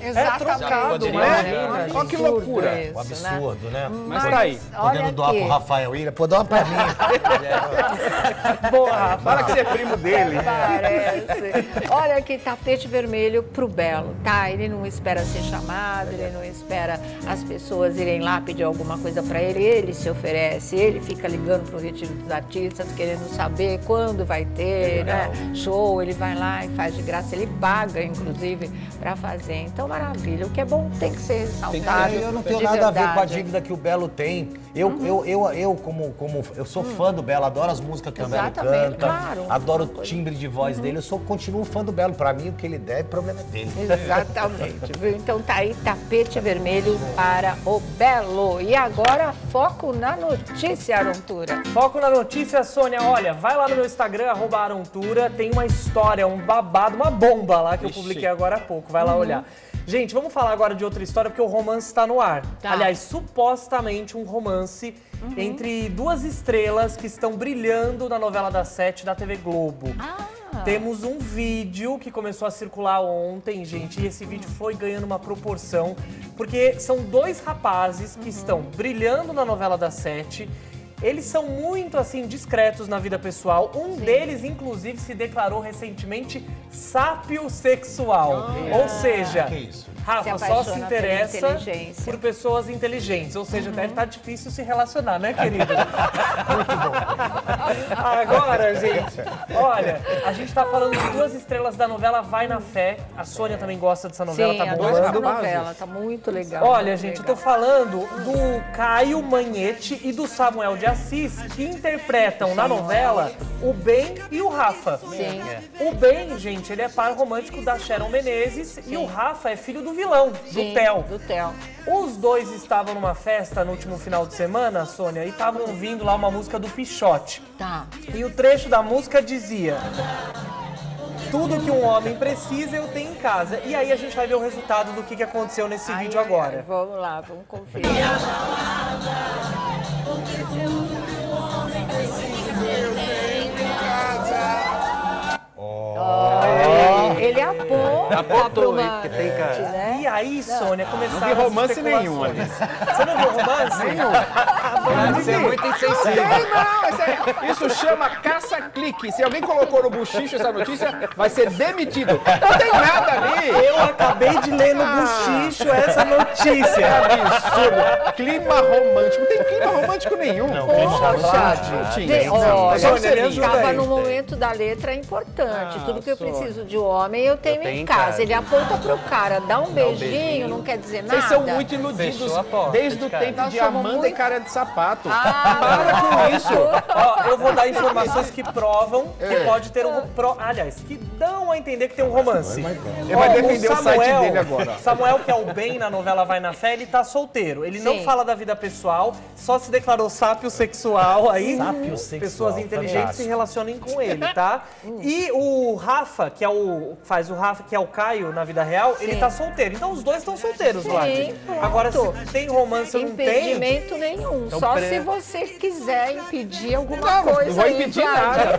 Exatamente. trocado, né? Olha que Absurdo loucura. isso, Um absurdo, né? Mas tá aí. Olha Podendo doar aqui. pro Rafael William, pô, dá uma pra mim. Boa, Rafa. Fala que você é primo dele. Parece. Olha que tapete vermelho pro Belo, tá? Ele não espera ser chamado, ele não espera as pessoas irem lá pedir alguma coisa pra ele, ele se oferece, ele fica ligando pro retiro dos artistas, querendo saber quando vai ter, né? Show, ele vai lá e faz de graça, ele paga, inclusive, pra fazer. Então, maravilha. O que é bom tem que ser ressaltado. eu não tenho nada a ver com a verdade. dívida que o Belo tem. Eu, Uhum. eu, eu, eu, como, como eu sou fã do Belo, adoro as músicas que o Belo Exatamente, canta, claro. adoro o timbre de voz dele. Eu sou, continuo fã do Belo. Pra mim, o que ele deve, o problema é dele. Exatamente, viu? Então tá aí tapete vermelho para o Belo. E agora foco na notícia, Arontura. Foco na notícia, Sônia. Olha, vai lá no meu Instagram, arroba Arontura. Tem uma história, um babado, uma bomba lá que eu Ixi. publiquei agora há pouco. Vai Uhum. lá olhar. Gente, vamos falar agora de outra história, porque o romance está no ar. Tá. Aliás, supostamente um romance Uhum. entre duas estrelas que estão brilhando na novela das sete da TV Globo. Ah, Temos um vídeo que começou a circular ontem, gente, e esse vídeo foi ganhando uma proporção, porque são dois rapazes que estão brilhando na novela das sete. Eles são muito assim discretos na vida pessoal. Um deles, inclusive, se declarou recentemente sápio sexual. Ou seja, que isso? Rafa Se só se interessa por pessoas inteligentes. Ou seja, deve estar difícil se relacionar, né, querido? Agora, gente, olha, a gente tá falando de duas estrelas da novela Vai na Fé. A Sônia também gosta dessa novela, sim, tá dois essa novela, tá muito legal. Olha, muito gente, eu legal. tô falando do Caio Manhete e do Samuel de Assis, que interpretam na novela o Ben e o Rafa. Sim. O Ben, gente, ele é par romântico da Sharon Menezes e o Rafa é filho do vilão, do Sim, Theo. Do Theo. Os dois estavam numa festa no último final de semana, Sônia, e estavam ouvindo lá uma música do Pichote. Tá. E o trecho da música dizia: Tudo que um homem precisa eu tenho em casa. E aí a gente vai ver o resultado do que que aconteceu nesse Ai, vídeo ai, agora. ai, vamos lá, vamos conferir. Aponta Apontou, hein, uma... porque tem cara. né? E aí, Sônia, começaram vi romance nenhum ali. Você não viu romance? Deve ser muito insensível. Ei, não, isso, é- isso chama caça-clique. Se alguém colocou no buchicho essa notícia, vai ser demitido. Não tem nada ali. Eu acabei de ler no buchicho essa notícia. Absurdo. Clima romântico. Não tem clima romântico nenhum. Não, Poxa, não tinha. Não, olha, é Sônia, Estava aí. no momento da letra importante. Ah, Tudo que eu preciso de homem, eu tenho, em casa. casa. Ele aponta pro cara, dá um beijinho, beijinho. não quer dizer nada. Vocês são muito iludidos porta desde de o tempo Nós de Amanda muito- e cara de sapato. Ah, Para com isso. Ó, eu vou dar informações que provam que pode ter um. Pro, aliás, que dão a entender que tem um romance. Ele vai defender o site dele agora. Samuel, que é o bem na novela Vai na Fé, ele tá solteiro. Ele não Sim. fala da vida pessoal, só se declarou sápio sexual aí. Sápio sexual, Pessoas inteligentes fantástico. se relacionem com ele, tá? E o Rafa, que é o. faz o Rafa, que é o Caio na vida real, ele tá solteiro. Então os dois estão solteiros lá. Sim, pronto. Agora, se tem romance ou não tem. Impedimento nenhum. Só pre- se você quiser impedir alguma Não, coisa. não vou aí, impedir nada.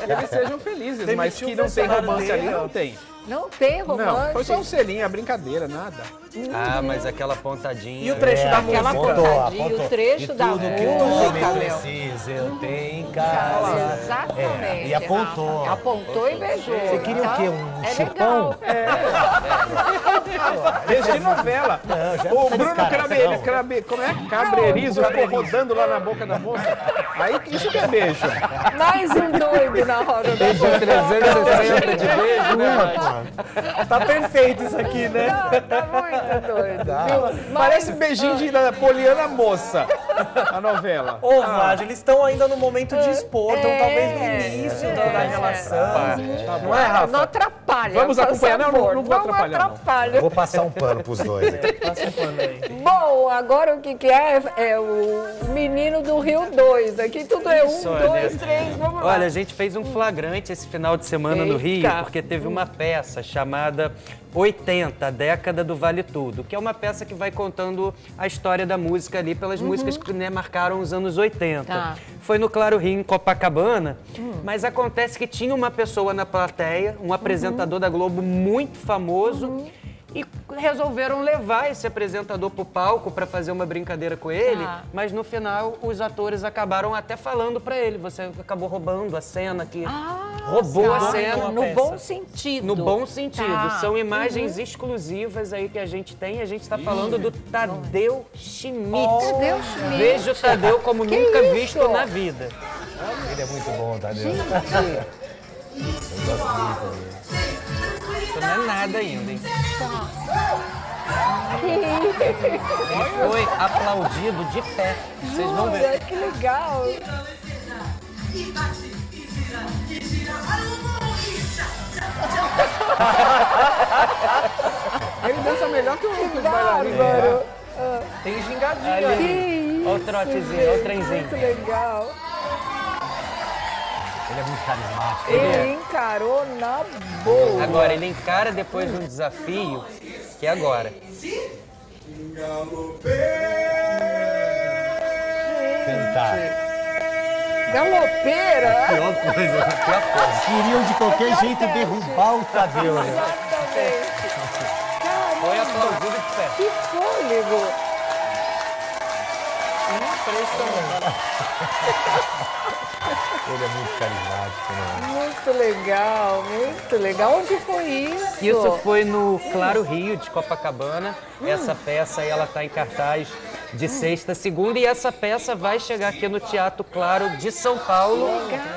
Que eles sejam felizes, mas Demitiu que não tem romance ali, dele, não tem. Não tem romance. Não, foi só um selinho, é brincadeira, nada. Ah, mas aquela pontadinha. E o trecho da música? aquela apontou, pontadinha, apontou. o trecho e da tudo que música, o homem meu. precisa, eu tenho em casa. Exatamente. É, e apontou. Rafa. Apontou e beijou. Você queria o quê? Um é chupão? legal. Desde novela. Não, já o tá Bruno descaração. Crabe, Crabe, como é? Cabrerizo ficou rodando lá na boca da moça. Aí isso que é beijo. Mais um doido na roda da Beijo 360 de beijo, né? Tá perfeito isso aqui, né? Tá muito doido. viu? Parece beijinho de da Poliana Moça, a novela. Ô, Vlad, eles estão ainda no momento de expor, então É, talvez no início da, da é. relação. Parte. Não é, Não Rafa? atrapalha atrapalha. Vamos acompanhar? Não, não- não vou atrapalhar, não. atrapalha. Eu vou passar um pano pros dois. Passa um pano aí. Bom, agora o que, que é? É o menino do Rio 2. Aqui tudo é um, Isso, dois, olha. três, vamos lá. Olha, a gente fez um flagrante esse final de semana no Rio, Eita. porque teve uma peça chamada 80, a década do Vale Tudo, que é uma peça que vai contando a história da música ali pelas músicas que né, marcaram os anos 80. Tá. Foi no Claro Rio, em Copacabana, mas acontece que tinha uma pessoa na plateia, um apresentador da Globo muito famoso, e resolveram levar esse apresentador pro palco para fazer uma brincadeira com ele, Tá. mas no final os atores acabaram até falando para ele, você acabou roubando a cena aqui. roubou a Tá, cena. no peça. bom sentido. No bom sentido. Tá. São imagens exclusivas aí que a gente tem. A gente está falando do Tadeu Schmidt. Tadeu Schmidt. Vejo o Tadeu como Que nunca isso? visto na vida. Ele é muito bom, Tadeu. Eu gosto muito dele. Isso não é nada ainda, hein? Ele foi aplaudido de pé. Vocês vão ver. Olha, que legal. Ele dança melhor que os bailarinos. Bárbaro. Tem gingadinha Ali. ali. Olha o trotezinho, olha o trenzinho. Muito legal. Ele é muito carismático. Ele encarou na boa. Agora, ele encara depois um desafio, que é agora. Cantar. Galopeira. Pior coisa. Queriam de qualquer jeito derrubar o Tadeu. né? Exatamente. Foi aplaudido de pé. Que fôlego. Ele é muito carismático, né? Muito legal, muito legal. Onde foi isso? Isso foi no Claro Rio de Copacabana. Essa peça aí, ela tá em cartaz de sexta a segunda e essa peça vai chegar aqui no Teatro Claro de São Paulo,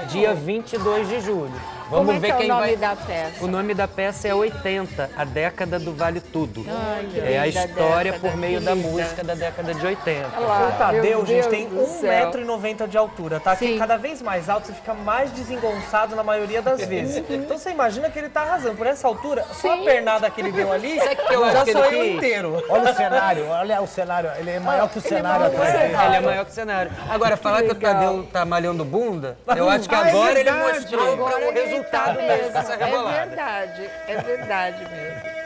dia 22 de julho. Vamos Como é ver que é o quem nome vai. da peça? O nome da peça é 80, a década do Vale Tudo. Ai, que é a história por meio que da música da década de 80. Olha lá, O Tadeu, gente, tem do céu. 1,90m de altura, tá? Sim. Que cada vez mais alto, você fica mais desengonçado na maioria das vezes. Então você imagina que ele tá arrasando. Por essa altura, só a Sim. pernada que ele deu ali, o que eu já que sou eu inteiro. Olha o cenário, olha o cenário. Ele é maior que o cenário maior que o atrás dele. cenário. Ele é maior que o cenário. Agora, falar que, o legal. Tadeu tá malhando bunda, eu acho que Ah, é agora ele mostrou Agora o ele resultado tá mesmo dessa É verdade, é verdade mesmo.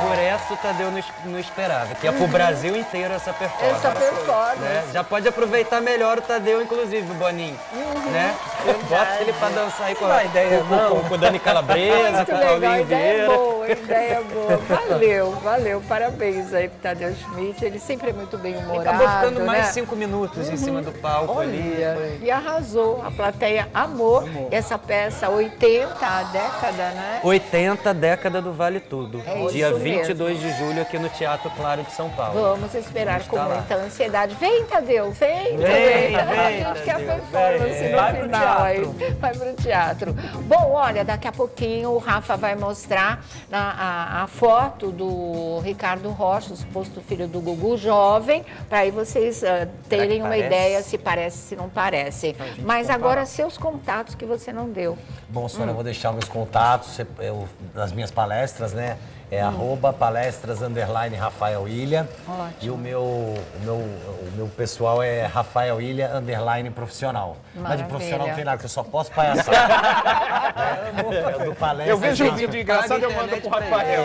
Por essa o Tadeu não, es- não esperava, que é pro Brasil inteiro essa performance. Essa performance. né? Já pode aproveitar melhor o Tadeu, inclusive, o Boninho. Né? Bota ele pra dançar aí com, Não dá ideia, com, com- não. com o Dani Calabresa, Muito com o a Paulinho é Vieira. Boa, ideia é boa. Valeu, valeu. Parabéns aí pro Tadeu Schmidt. Ele sempre é muito bem humorado. Acabou ficando mais né? cinco minutos em cima do palco ali. Olha, foi- e arrasou. A plateia amou, essa peça 80, a década, né? 80, década do Vale Tudo. É Dia isso 22 de julho aqui no Teatro Claro de São Paulo. Vamos esperar com estar lá. muita ansiedade. Vem, Tadeu, vem, Vem, vem, A gente quer performance vem. no Vai pro final aí. teatro. Vai pro teatro. Bom, olha, daqui a pouquinho o Rafa vai mostrar a, a- a foto do Ricardo Rocha, o suposto filho do Gugu, jovem, para aí vocês ah, terem uma parece? ideia se parece, se não parece. Mas agora, seus contatos que você não deu. Bom, Sônia, eu vou deixar meus contatos eu- nas minhas palestras, né? É arroba palestras underline Rafael Ilha. Ótimo. E o meu, o, meu, o meu pessoal é Rafael Ilha underline profissional. Mas de Maravilha. profissional não tem nada, que eu só posso palhaçar. é, do palestra. Eu vejo o gente, vídeo engraçado e eu mando pro Rafael.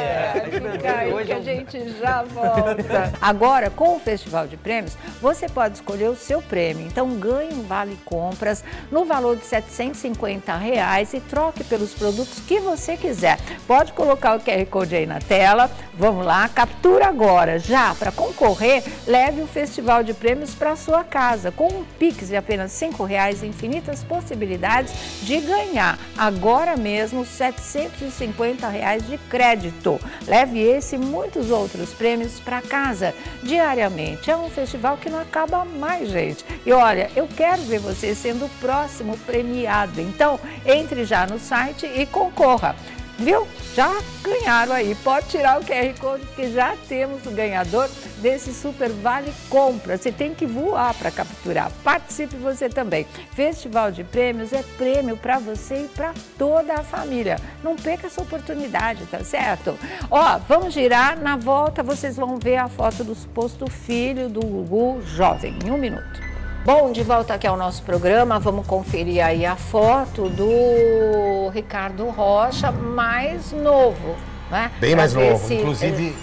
Fica aí que a gente já volta. Agora, com o Festival de Prêmios, você pode escolher o seu prêmio. Então, ganhe um vale compras no valor de 750 reais e troque pelos produtos que você quiser. Pode colocar o QR Code aí na tela. Vamos lá, captura agora. Já para concorrer, leve o Festival de Prêmios para sua casa. Com um Pix de apenas 5 reais, infinitas possibilidades de ganhar agora mesmo 750 reais de crédito. Leve esse e muitos outros prêmios para casa diariamente. É um festival que não acaba mais, gente. E olha, eu quero ver você sendo o próximo premiado. Então, entre já no site e concorra Viu? Já ganharam aí. Pode tirar o QR Code, porque já temos o ganhador desse Super Vale Compra. Você tem que voar para capturar. Participe você também. Festival de Prêmios é prêmio para você e para toda a família. Não perca essa oportunidade, tá certo? Ó, vamos girar. Na volta vocês vão ver a foto do suposto filho do Gugu jovem. Em um minuto. Bom, de volta aqui ao nosso programa, vamos conferir aí a foto do Ricardo Rocha, mais novo, né? Bem Pra mais novo, se- inclusive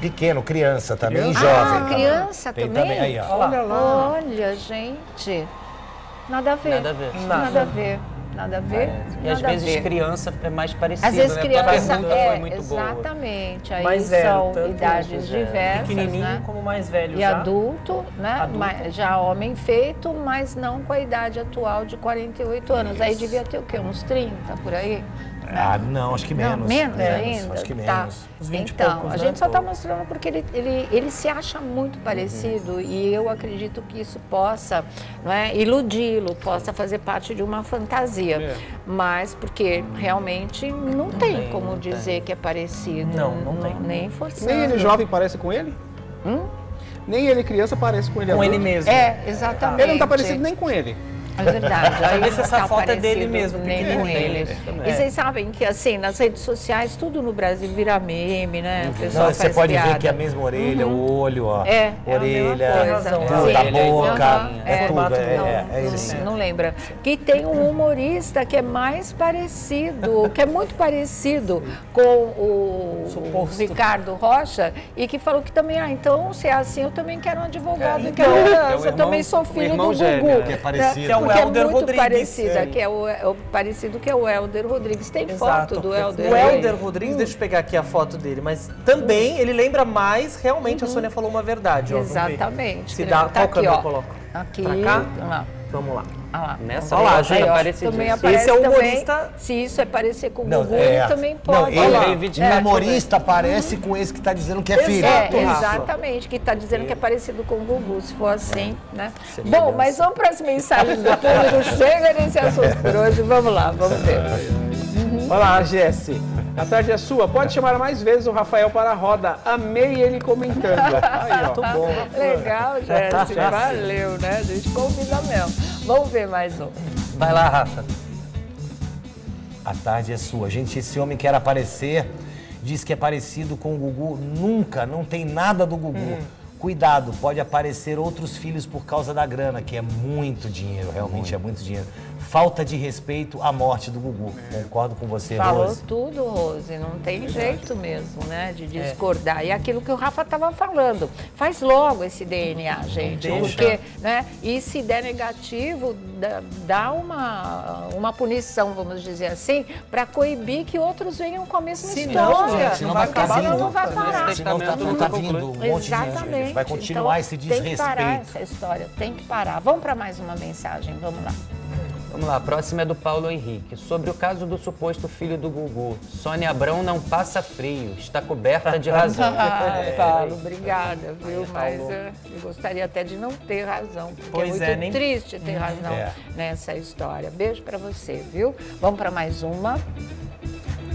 pequeno, criança também, e Ah, jovem. criança Tem também? também, aí, ó. Olha lá. Olha, gente, nada a ver. Nada a ver. Nada a ver. Nada a ver. E às vezes ver. criança é mais parecido, Às vezes né? criança a é, foi muito boa. exatamente. Aí Mais velho, são tanto idades isso, é. diversas, Pequenininho né? como mais velho E já. adulto, né? Adulto. Mas já homem feito, mas não com a idade atual de 48 anos. Aí devia ter o quê? Uns 30 por aí? Ah, não, acho que menos. Não, menos, ainda? Acho que menos. Tá. Uns 20 e então, poucos, a né? gente só está mostrando porque ele, ele, ele se acha muito parecido e eu acredito que isso possa não é, iludi-lo, possa fazer parte de uma fantasia. É. Mas porque realmente não tem tem, como não dizer que é parecido. Não, não tem. Nem forçando. Nem ele jovem parece com ele? Nem ele criança parece com ele Com adulto. ele mesmo. É, exatamente. Ele não tá parecido nem com ele. É verdade. Aí não essa tá foto é dele mesmo, Nem com tem ele. também. E vocês sabem que, assim, nas redes sociais, tudo no Brasil vira meme, né? O pessoal Não, você pode piada. ver que é a mesma orelha, o olho, ó. É, é a orelha, coisa. Razão, a Sim. boca, é, tudo, é, do- é, é não, não lembra. Que tem um humorista que é mais parecido, que é muito parecido com o, Suposto. Ricardo Rocha e que falou que também, ah, então se é assim, eu também quero um advogado, É, quero então, é o eu também sou filho irmão do gêmeo, Gugu. né? Que é parecido. Que é o Helder é muito Rodrigues. parecida, É. que é o, é o parecido que é o Helder Rodrigues. Tem Exato. foto do Helder O? Helder Rodrigues, deixa eu pegar aqui a foto dele, mas também ele lembra mais, realmente a Sônia falou uma verdade. ó, vamos. Exatamente. Se dá, lembra. qual aqui, câmera eu coloco? Aqui. Pra cá? Olha lá. Vamos lá. Lá. Nessa Olha lá. Também aparece Esse é o também. humorista- Se isso é parecer com o Não, Gugu, é. ele também Não, pode. ele, Olha lá. David o É, humorista parece com esse que tá dizendo que é filho. É, exatamente, que está dizendo que é parecido com o Gugu, se for assim, né? Bom, mas vamos para as mensagens do público. Chega nesse assunto por hoje. Vamos lá, vamos ver. Olha lá, Jesse. A tarde é sua. Pode chamar mais vezes o Rafael para a roda. Amei ele comentando. Aí, ó. Muito bom. Legal, Jéssica. Valeu, né? A gente convida mesmo. Vamos ver mais um. Vai lá, Rafa. A tarde é sua. Gente, esse homem quer aparecer, diz que é parecido com o Gugu. Nunca, não tem nada do Gugu. Hum. Cuidado, pode aparecer outros filhos por causa da grana, que é muito dinheiro, realmente é muito dinheiro. Falta de respeito à morte do Gugu. Concordo com você, Falou Rose. tudo, Rose. Não tem jeito mesmo, né? De É. discordar. E aquilo que o Rafa estava falando. Faz logo esse DNA, gente. deixa. Porque, né? E se der negativo, dá, uma, uma punição, vamos dizer assim, para coibir que outros venham com a mesma Se não, história. gente, senão vai Porque acabar senão não vai parar. Senão tá, testamento tá nunca vindo um monte de gente. Exatamente. Vai continuar Então, esse Tem que parar desrespeito. essa história, tem que parar. Vamos para mais uma mensagem, vamos lá. Vamos lá, a próxima é do Paulo Henrique. Sobre o caso do suposto filho do Gugu. Sônia Abrão não passa frio, está coberta de razão. Ah, É, Paulo, obrigada, viu? Mas eh, eu gostaria até de não ter razão, porque Pois é muito é, nem- triste ter razão É. nessa história. Beijo pra você, viu? Vamos pra mais uma.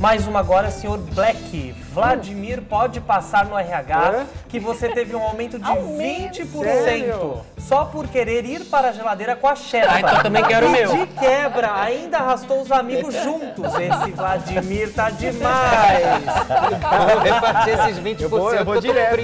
Mais uma agora, senhor Black. Vladimir pode passar no RH É? que você teve um aumento de Aumento? 20% Sério? só por querer ir para a geladeira com a chefa. Ah, então também quero o meu. de quebra, ainda arrastou os amigos juntos. Esse Vladimir tá demais. Vou repartir esses 20%. Eu vou, eu vou direto.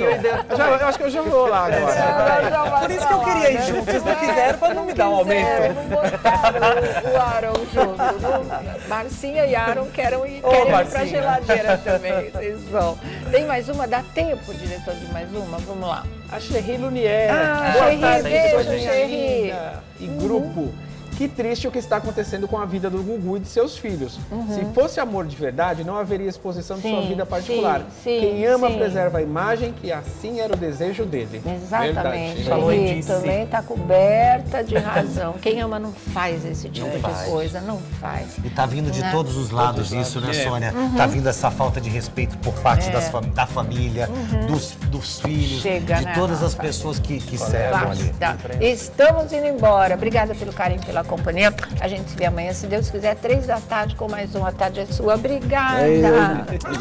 Eu, já- eu acho que eu já vou lá agora. Por isso que eu queria ir junto. Vocês não quiseram para não me dar um aumento. É, não botaram o, o Aaron junto. Marcinha e Aaron querem ir, querem pra Marcinha. geladeira também. Vocês vão. Tem mais uma? Dá tempo, diretor, de mais uma? Vamos lá. A Xerri Lunier. Ah, Boa Xerri, tarde, beijo, Xerri. E grupo. Que triste o que está acontecendo com a vida do Gugu e de seus filhos. Uhum. Se fosse amor de verdade, não haveria exposição de sua Sim, vida particular. sim, sim, Quem ama sim. preserva a imagem, que assim era o desejo dele. Exatamente. Falou e disse. também está coberta de razão. Quem ama não faz esse tipo de faz. coisa, não faz. E tá vindo de Né? todos os lados isso, né, Sônia? Tá vindo essa falta de respeito por parte das fam- da família, dos, dos filhos, Chega, de né, todas as pessoas que, que cercam ali. Estamos indo embora. Obrigada pelo carinho, pela companhia. A gente se vê amanhã, se Deus quiser, três da tarde com mais uma tarde é sua. Obrigada.